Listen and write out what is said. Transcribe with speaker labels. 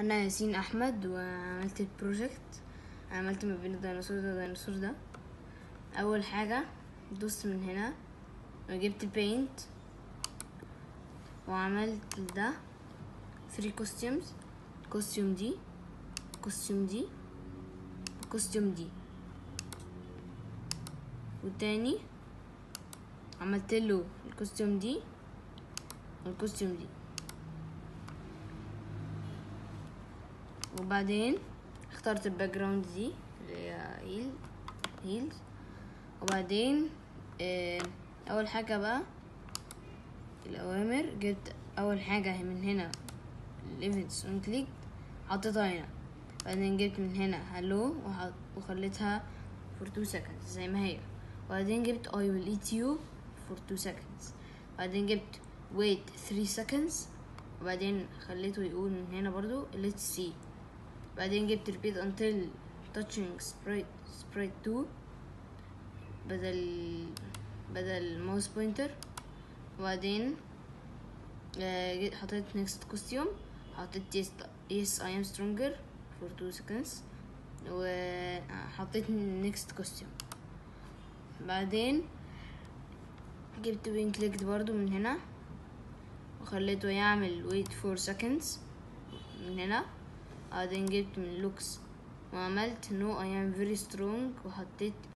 Speaker 1: أنا ياسين أحمد وعملت ال project عملت ما بين الديناصور ده والديناصور ده. أول حاجة دوست من هنا وجبت paint وعملت ده. 3 costumes costume دي costume دي costume دي والتاني عملت له ال costume دي وال costume دي وبعدين اخترت ال background دي اللي هي hill hills وبعدين آه، أول حاجة بقى الأوامر. جبت أول حاجة من هنا ال events on click حطيتها هنا. بعدين جبت من هنا hello وخليتها for 2 seconds زي ما هي. وبعدين جبت I will eat you for 2 seconds. بعدين جبت wait 3 seconds. وبعدين خليته يقول من هنا برضو let's see. بعدين جبت repeat until touching sprite sprite 2 بدل بدل mouse pointer وبعدين آه، حطيت next costume حطيت yes, yes I am stronger for 2 seconds وحطيت next costume بعدين جبت وين كليكت برضو من هنا وخليته يعمل wait 4 seconds من هنا بعدين جبت من looks وعملت no I am very strong وحطيت